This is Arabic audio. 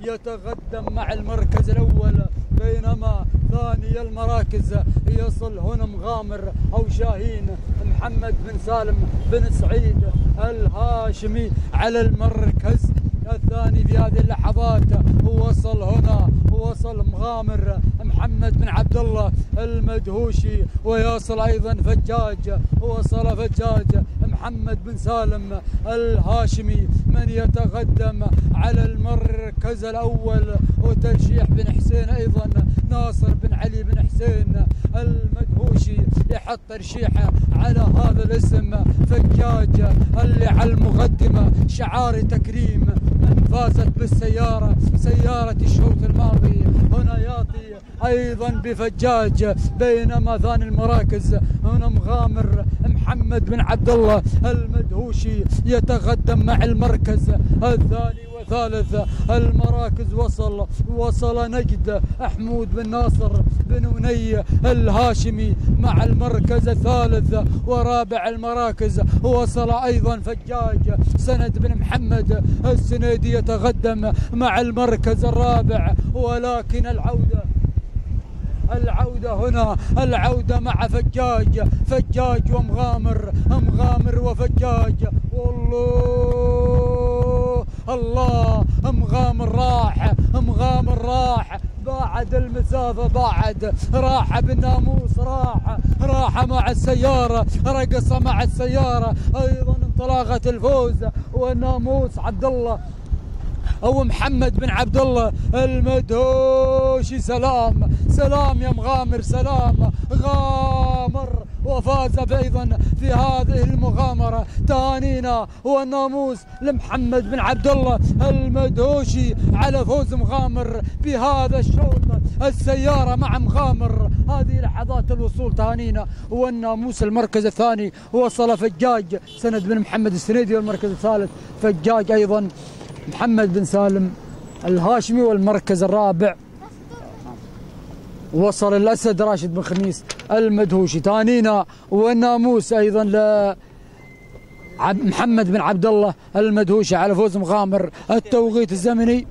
يتقدم مع المركز الأول بينما ثاني المراكز يصل هنا مغامر أو شاهين. محمد بن سالم بن سعيد الهاشمي على المركز الثاني في هذه اللحظات وصل هنا وصل مغامر محمد بن عبد الله المدهوشي ويصل أيضا فجاج وصل فجاج محمد بن سالم الهاشمي من يتقدم على المركز الأول وترشيح بن حسين أيضا ناصر بن علي بن حسين المدهوشي يحط ترشيحه على هذا الاسم فجاج اللي على المقدمة شعار تكريم فازت بالسيارة سيارة الشوط الماضي. هنا يعطي أيضا بفجاج بينما ثاني المراكز. هنا مغامر محمد بن عبد الله المدهوشي يتقدم مع المركز الثاني. وثالث المراكز وصل وصل نجد حمود بن ناصر بن وني الهاشمي مع المركز الثالث ورابع المراكز وصل أيضا فجاج سند بن محمد السنيدي يتقدم مع المركز الرابع ولكن العودة العودة هنا العودة مع فجاج فجاج ومغامر مغامر وفجاج والله الله مغامر راح مغامر راح بعد المسافة بعد. راح بالناموس راح. راح مع السيارة رقص مع السيارة. أيضا انطلاقة الفوز والناموس عبد الله أو محمد بن عبد الله. المدهوشي سلام. سلام يا مغامر سلام. غامر. وفاز أيضا في هذه المغامرة. تهانينا والناموس لمحمد بن عبد الله المدهوشي على فوز مغامر بهذا الشوط. السيارة مع مغامر. هذه لحظات الوصول تهانينا والناموس المركز الثاني. وصل فجاج. سند بن محمد السنيدي والمركز الثالث. فجاج أيضا. محمد بن سالم الهاشمي والمركز الرابع. وصل الأسد راشد بن خميس المدهوشي. تانينا والناموس أيضا ل محمد بن عبد الله المدهوشي على فوز مغامر التوقيت الزمني.